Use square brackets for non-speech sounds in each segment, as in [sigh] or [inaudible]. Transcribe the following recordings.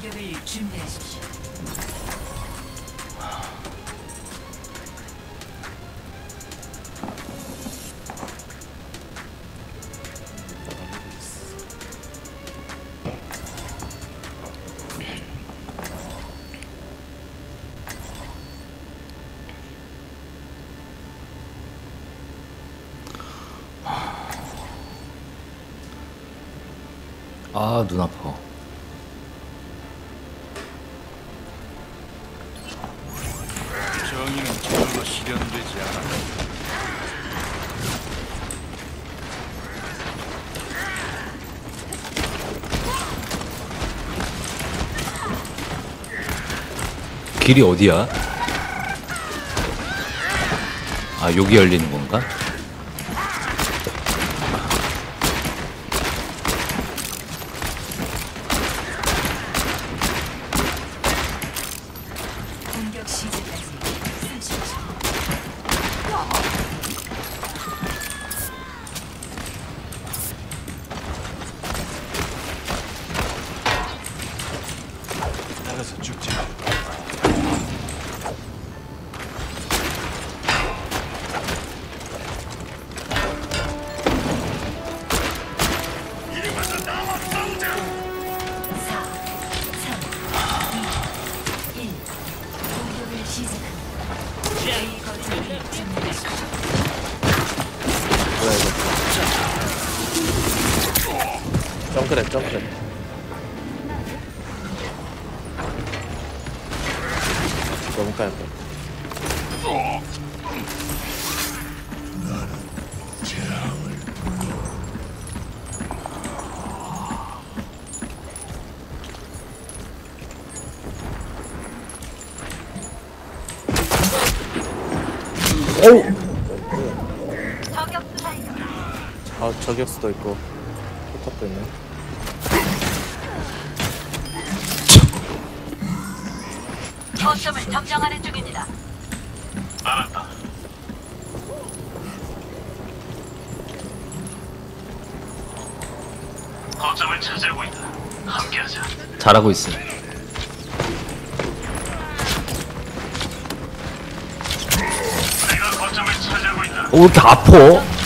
공격을 준비하십시오. 아, 눈 아파. 정의는 저절로 실현되지 않아. 길이 어디야? 아, 여기 열리는 건가? 점크랩 점크랩 너무 까였다. 어우! 아 저격수도 있고 포탑도 있네 거점을 점령하는 중입니다. 거점을 찾아오고 있다. 함께하자. 잘하고 있어. 내가 거점을 찾아오고 있다. 어, 왜 이렇게 아파?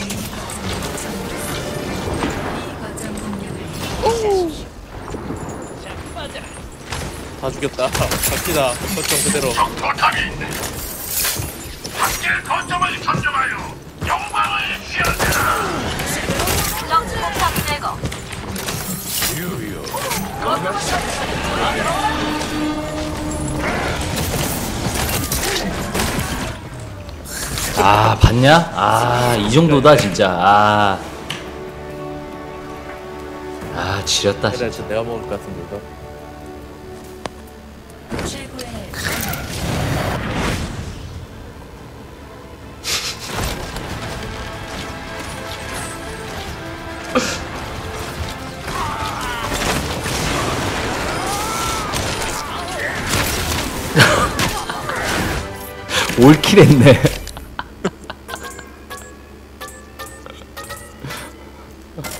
다 죽였다 [laughs] 갑시다 거점 그대로 포탑이 있네. 함께 거점을 점령하여 영광을. 정치 폭탄 제거. 아, 봤냐? 아, 이 정도다, 진짜. 아. 아, 지렸다. 진짜 내가 먹을 것 같은데 이거 [laughs] 올킬 했네. [laughs]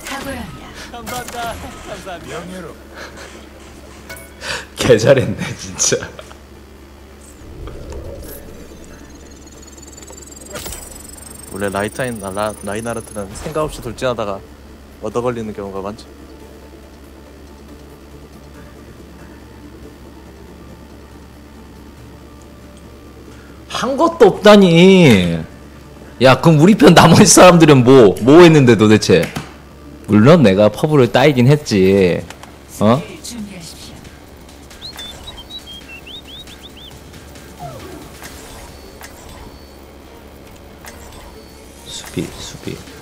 탁월합니다. 개 잘했네, 진짜. 원래 라이타인 라, 라이나르트는 생각 없이 돌진하다가 얻어 걸리는 경우가 많지 한 것도 없다니. 야, 그럼 우리 편 나머지 사람들은 뭐, 뭐 했는데 도대체? 물론 내가 퍼블을 따이긴 했지. 어? 수비, 수비.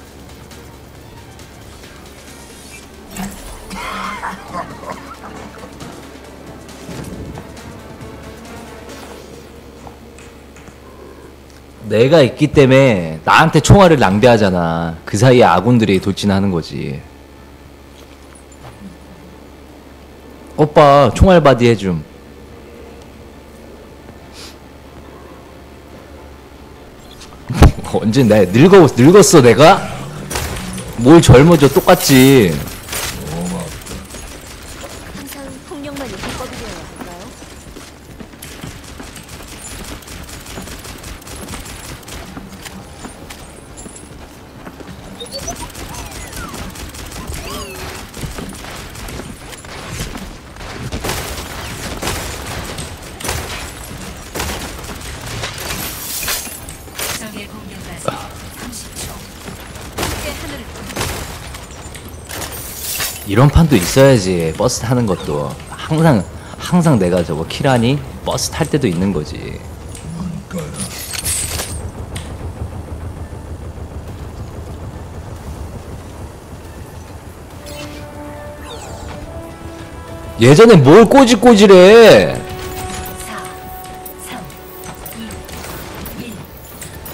내가 있기 때문에 나한테 총알을 낭비하잖아. 그 사이에 아군들이 돌진하는 거지. 오빠 총알받이 해줌. [laughs] 언제 내 늙어 늙었어 내가? 뭘 젊어져 똑같지 항상 폭력만이 해법이 되어야 할까요? 적의 공격까지 30초. 내 하늘을 이런 판도 있어야지 버스 타는 것도. 항상 항상 내가 저거 키라니 버스 탈 때도 있는 거지. 예전에 뭘 꼬질꼬질해? 4, 3, 2, 1.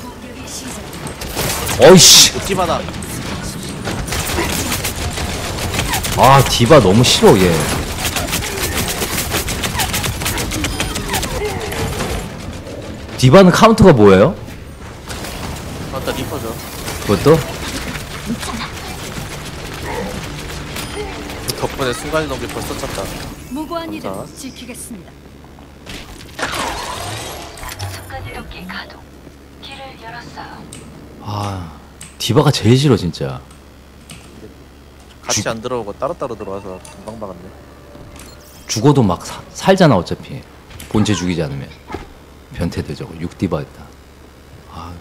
공격의 시작. 어이씨! 찌바다 아 디바 너무 싫어 얘 디바는 카운터가 뭐예요? 맞다 리퍼죠 그것도? 그 덕분에 순간이동기 벌써 찼다 무고한 이를 자. 지키겠습니다. 순간이동기 가동. 길을 열었어요. 아 디바가 제일 싫어 진짜 같이 주- 안 들어오고 따로따로 들어와서 금방 박았네. 죽어도 막 사- 살잖아 어차피. 본체 죽이지 않으면. 변태들 저거 6디바 했다. 아.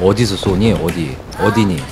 어디서 쏘니? 어디? 어디니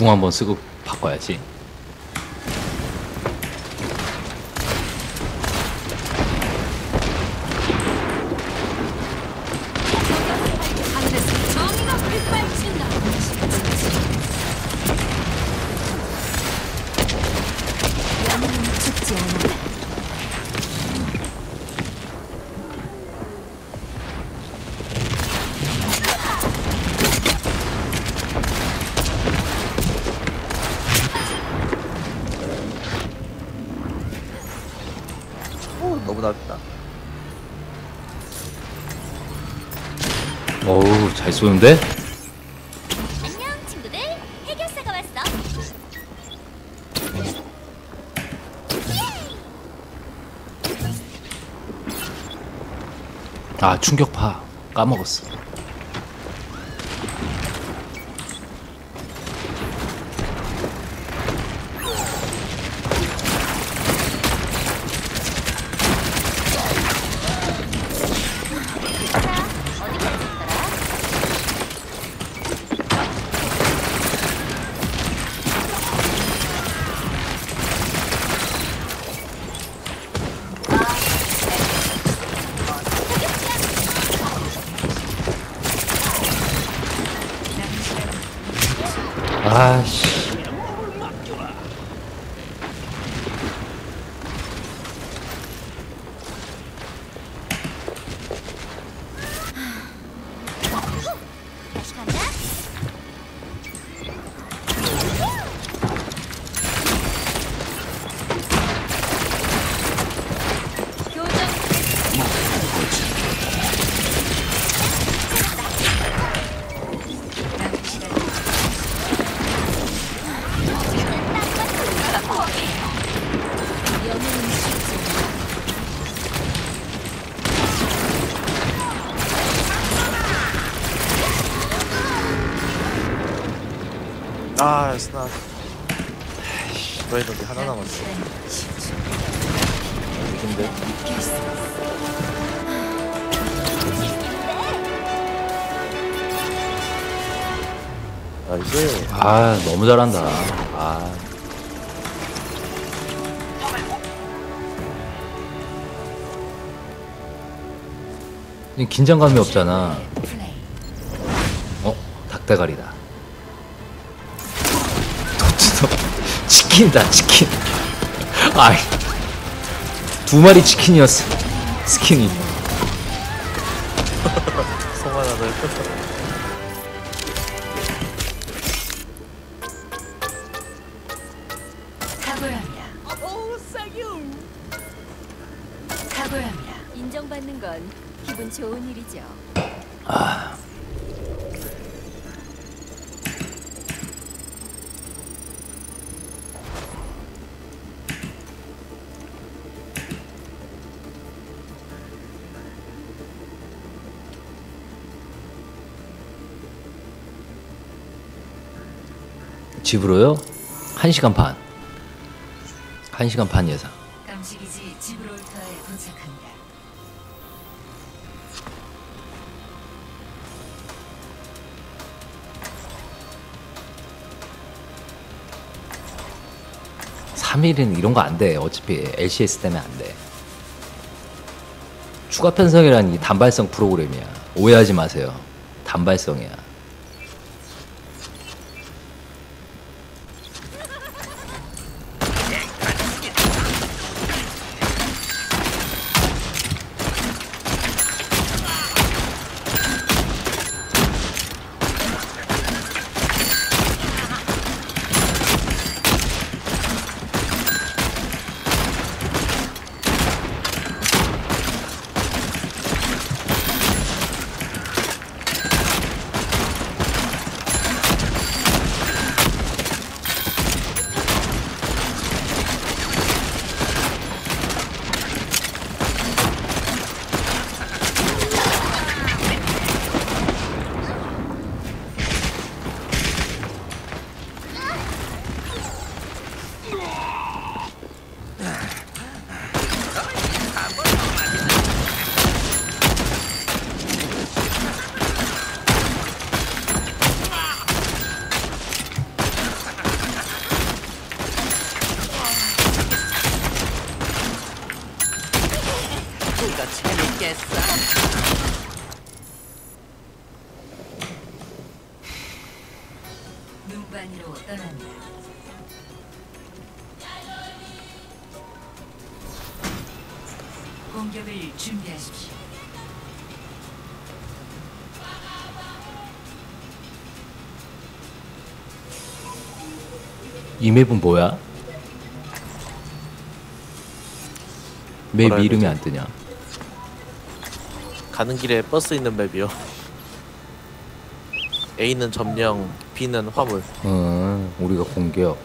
궁 한번 쓰고 바꿔야지 낮다 어우 잘 쏘는데? 안녕 친구들. 해결사가 왔어. 아 충격파 까먹었어 아 너무 잘한다. 아이 긴장감이 없잖아. 어 닭대가리다. 도치도 [laughs] 치킨이다 치킨. 아이 두 마리 치킨이었어. 스킨이. [laughs] 송하나를 집으로요? 1시간 반. 1시간 반 예상. 깜찍이지 지브롤터에 도착합니다. 삼일은 이런 거 안 돼. 어차피 LCS 때문에 안 돼. 추가 편성이란 이 단발성 프로그램이야. 오해하지 마세요. 단발성이야. 공격을 준비하십시오. 이 맵은 뭐야? 맵 뭐라 해야 이름이 되지? 안 뜨냐? 가는 길에 버스 있는 맵이요 A는 점령 B는 화물 응, 우리가 공격.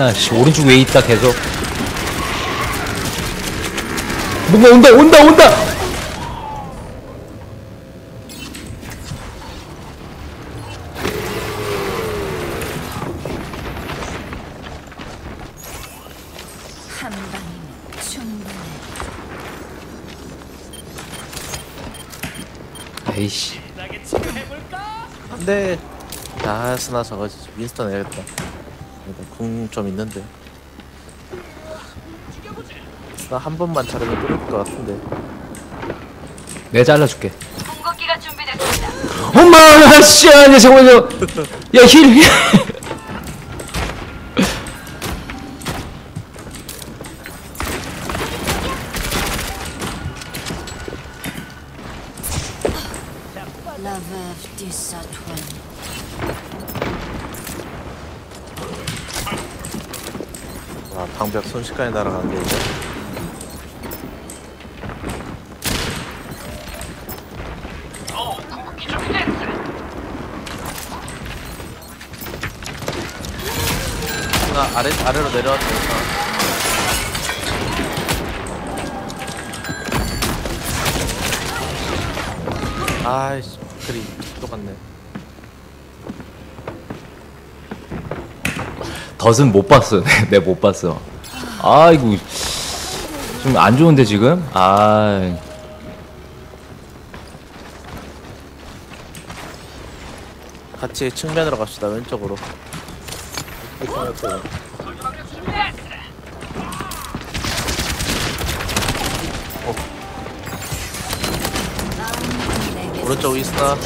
스나 씨 오른쪽 왜 있다 계속 뭔가 온다 온다 온다. 에이씨 네. 아, 스나 저거 윈스턴 해야 겠다. 궁좀 있는데. 스나 한 번만 잘하면 뚫을 것 같은데. 내가 잘라줄게 궁극기가 준비됐습니다. 엄마 씨 아니야 잠깐만요 야힐 Love 와, 방벽 순식간에 날아가는 게 이거. 스나 아래 아래로 내려왔으니까. 아이씨, 그리 똑같네. 덫은 못 봤어. 내 [laughs] 못 봤어. 아이고 좀 안 좋은데 지금? 아. 같이 측면으로 갑시다 왼쪽으로. 오른쪽 위스나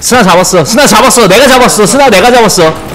스나 잡았어. 스나 잡았어. 내가 잡았어. 스나 내가 잡았어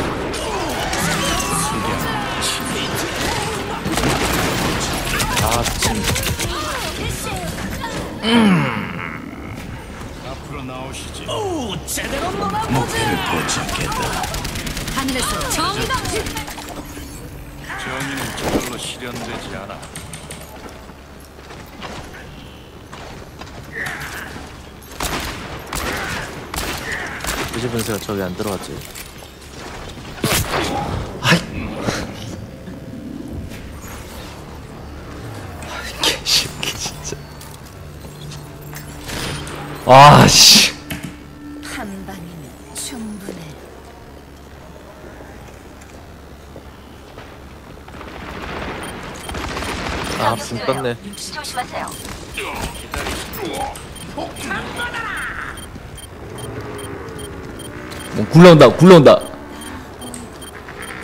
뭐 굴러온다 굴러온다.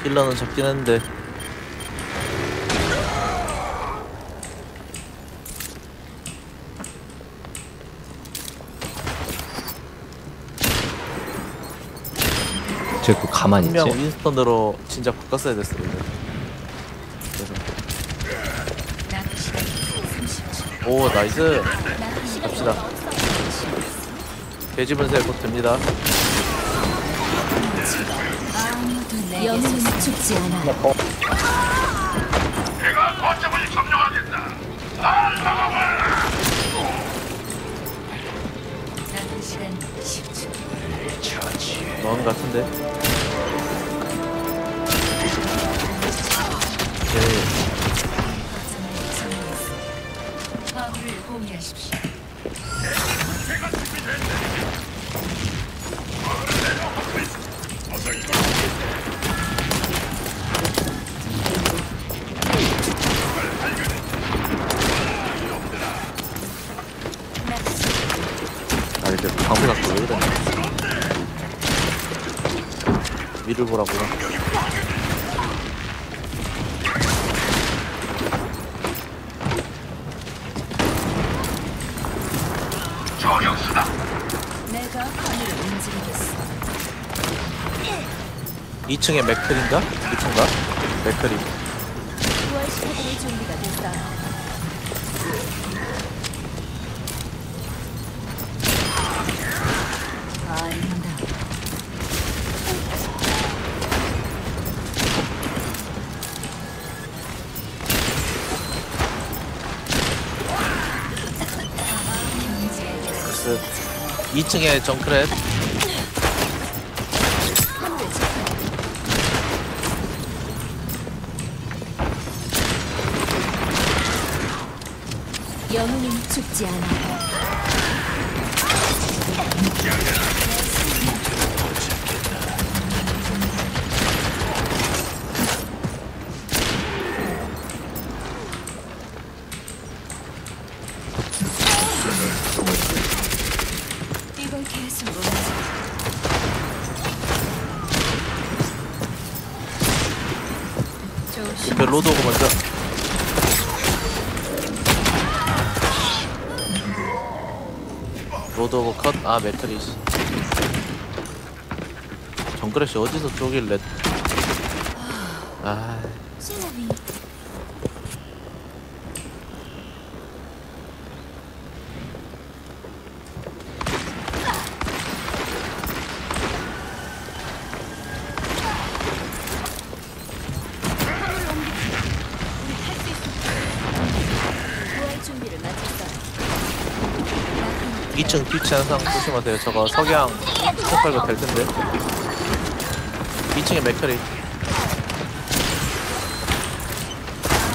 healer는 잡긴 했는데. 쟤그 가만히 분명 있지? 윈스턴으로 진짜 바꿨어야 됐어 그래서 남은 시간 30초. 오 nice 갑시다 돼지 분쇄 곧 됩니다 영웅은 죽지 않아. 남은 시간 10초. 너한 것 같은데 공유하십시오. 2층에 맥클인가? 2층가? 맥클이. 부활시켜드릴 준비가 됐어요. 아닌다. 그 2층에 정크렛. 영웅 아. 씨. 정크렛이 어디서 쪼길래? 아. 2층 뒤치 항상 조심하세요. 저거 석양 폭발도 될 텐데. 2층에 맥크리.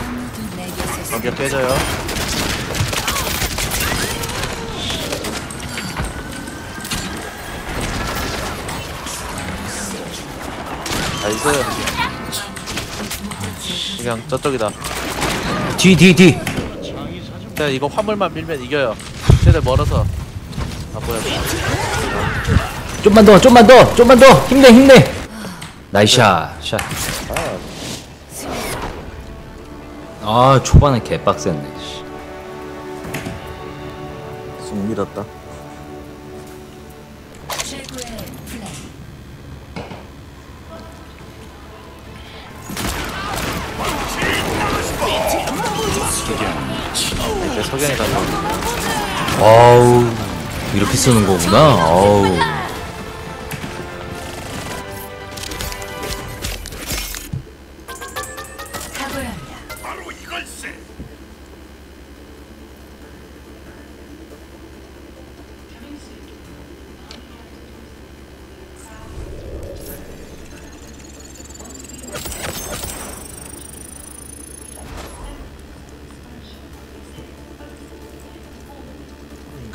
아무도 내게서 완벽 깨져요. Nice. 그냥 저쪽이다. 뒤 뒤 뒤. 자 이거 화물만 밀면 이겨요. 쟤들 멀어서. 좀만 더 좀만 더 좀만 더 힘내 힘내. Nice shot. Shot. 아 초반에 개빡셌네. 씨. 쑥 밀었다. 이제 석양이다. 이거. 어우 이렇게 쓰는 거구나. 어우.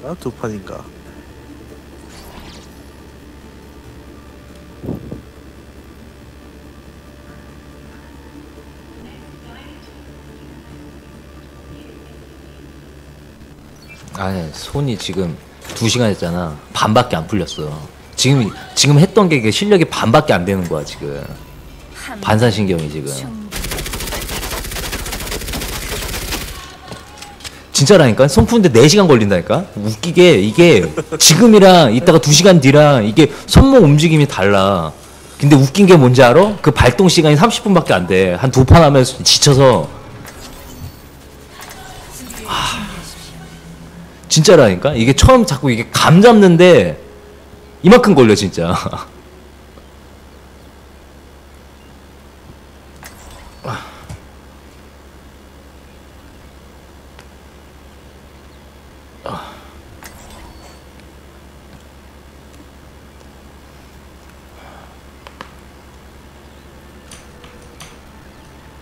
인가 두 판인가. 아니 손이 지금 두 시간 했잖아. 반밖에 안 풀렸어. 지금 지금 했던 게 실력이 반밖에 안 되는 거야 지금. 한 반사신경이 지금. 충분. 진짜라니까? 손 푸는데 4시간 걸린다니까? 웃기게 이게 지금이랑 이따가 2시간 뒤랑 이게 손목 움직임이 달라. 근데 웃긴 게 뭔지 알아? 그 발동 시간이 30분밖에 안 돼 한 두 판 하면 지쳐서. 아, 진짜라니까? 이게 처음 자꾸 이게 감 잡는데 이만큼 걸려 진짜 [laughs]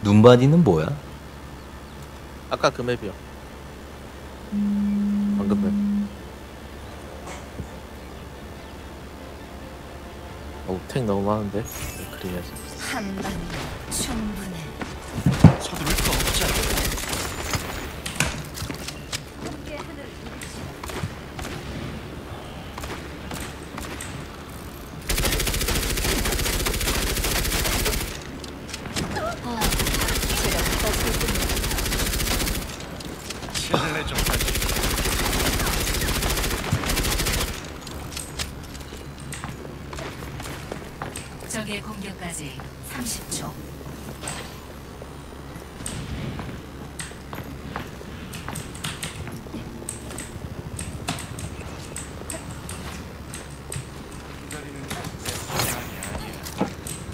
눈바디는 뭐야? 아까 그 맵이요. 방금 맵. 어우 탱 너무 많은데. 그래야지. 한 방이면 충분해. 서두를 거 없잖아. 적의 공격까지 30초.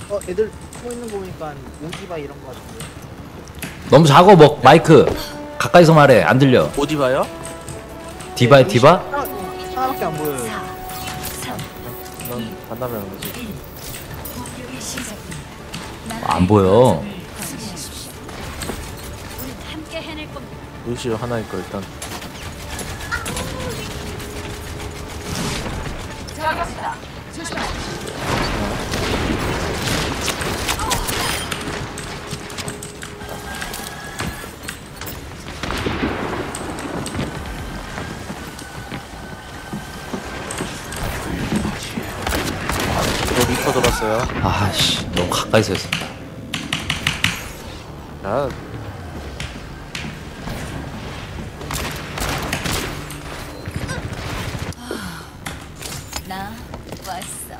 어 애들 숨어 있는 거 보니까 오지바 이런 거 같은데. 너무 작어 뭐 마이크. 가까이서 말해 안 들려. 어디 봐요? 디바 디바? 하나, 하나밖에 안 보여요. 4, 3, 난 만나면 오지 안 보여. 루시오 하나일 거 일단. 저 리퍼 돌았어요. 아씨 너무 가까이서 했어 야나 왔어.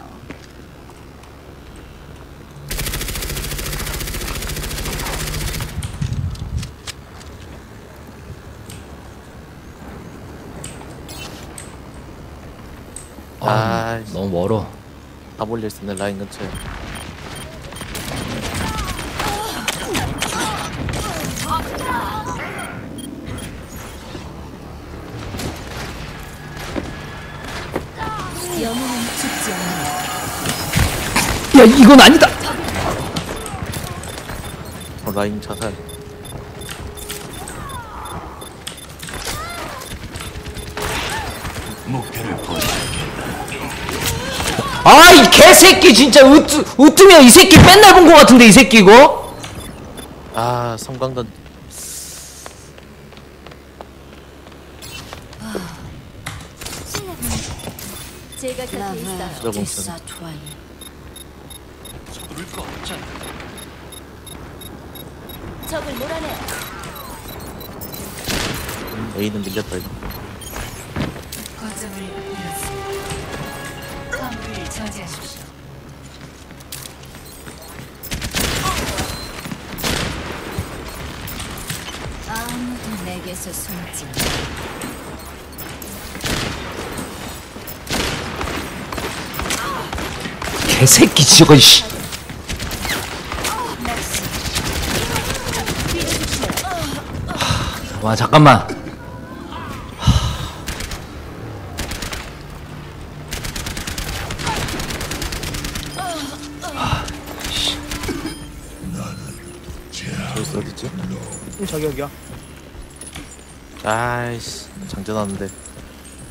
아, 아이씨. 너무 멀어 다 몰려 있었네 라인 근처에 야 이건 아니다. 어, 라인 자살. 목표를. 아 이 개새끼 진짜 으뜨, 으뜨면 이 새끼 맨날 본 거 같은데 이 새끼 이거? 아 성광단. 제가 곁에 있어요. 서두를 거 없잖아. 적을 몰아내. A는 밀렸다 이거 거점을 잃었습니다. 화물을 저지하십시오. 아무도 내게서 숨지. 개새끼 저거 씨 와 잠깐만. 저기서 어딨지? 음, 저격이야 아이씨 장전 왔는데.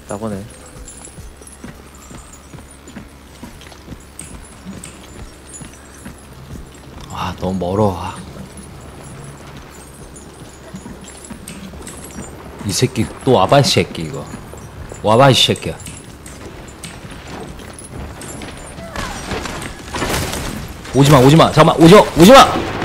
따보네. 아 너무 멀어. 아. 이 새끼 또 와봐 이 새끼 이거. 와봐 이 새끼야. 오지마 오지마. 잠깐만 오지마 오지마